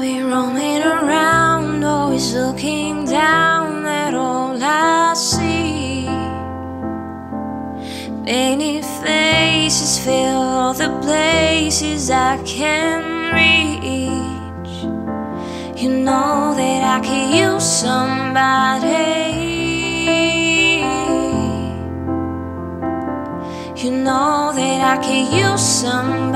been roaming around, always looking down at all I see. Many faces fill all the places I can reach. You know that I could use somebody. You know that I could use somebody.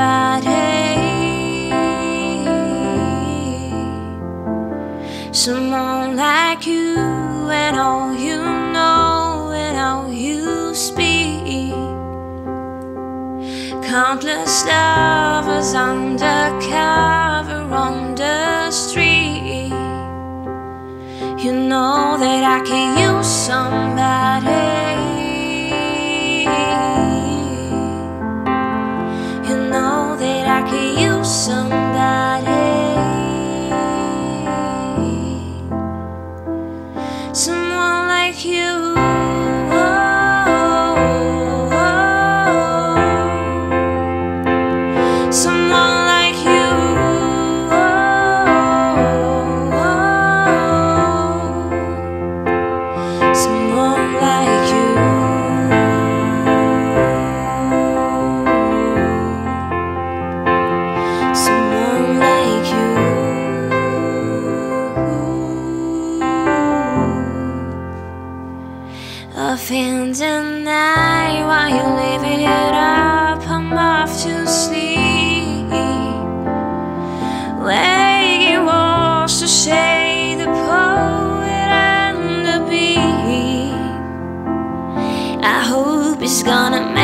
Like you and all you know and all you speak. Countless lovers undercover on the street. You know that I can use somebody. A fin night while you're living it up, I'm off to sleep. Waking walls to shade the poet and the bee. I hope it's gonna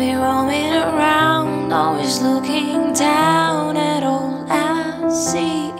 I've roaming around, always looking down at all I see.